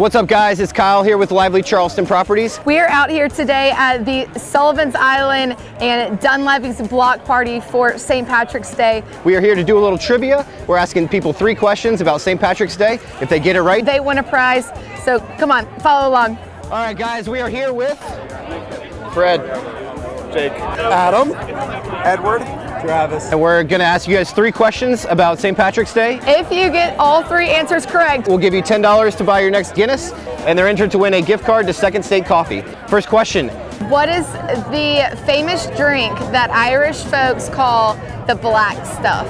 What's up guys, it's Kyle here with Lively Charleston Properties. We are out here today at the Sullivan's Island and Dunleavy's block party for St. Patrick's Day. We are here to do a little trivia. We're asking people three questions about St. Patrick's Day. If they get it right, they win a prize. So come on, follow along. All right guys, we are here with Fred, Jake, Adam, Edward, Travis. And we're gonna ask you guys three questions about St. Patrick's Day. If you get all three answers correct, we'll give you $10 to buy your next Guinness, and they're entered to win a gift card to Second State Coffee. First question. What is the famous drink that Irish folks call the black stuff?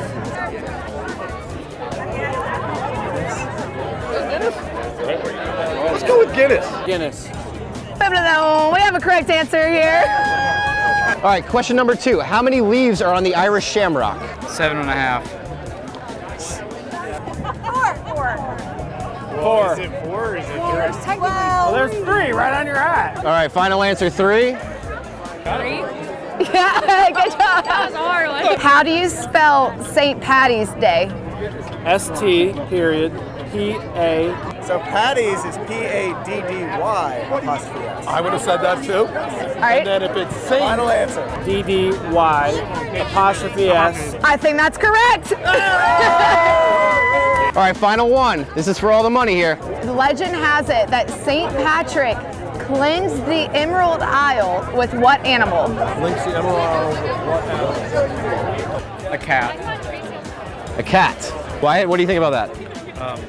Guinness? Let's go with Guinness. Guinness. We have a correct answer here. All right, question number two. How many leaves are on the Irish shamrock? Seven and a half. Four. Four. Four. Is it four or is it four? three? Technically well, there's three right on your hat. All right, final answer three. Three? Yeah, good job. That was a hard one. How do you spell St. Patty's Day? S-T period P-A. So Patty's is P-A-D-D-Y apostrophe S. I would have said that too. All right. And then if it's Saint. Final answer. D-D-Y apostrophe S. I think that's correct. all right, final one. This is for all the money here. Legend has it that St. Patrick cleansed the Emerald Isle with what animal? Links the Emerald Isle with what animal? A cat. A cat. Wyatt, what do you think about that? Um,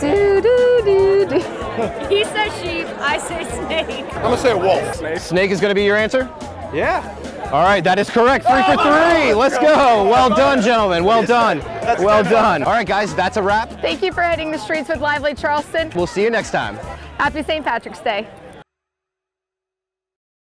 do, do, do, do. he says sheep, I say snake. I'm gonna say a wolf. Snake, snake is gonna be your answer? Yeah. All right, that is correct. Three for three. Let's go. Well done, gentlemen. Well done. Well done. All right, guys, that's a wrap. Thank you for hitting the streets with Lively Charleston. We'll see you next time. Happy St. Patrick's Day.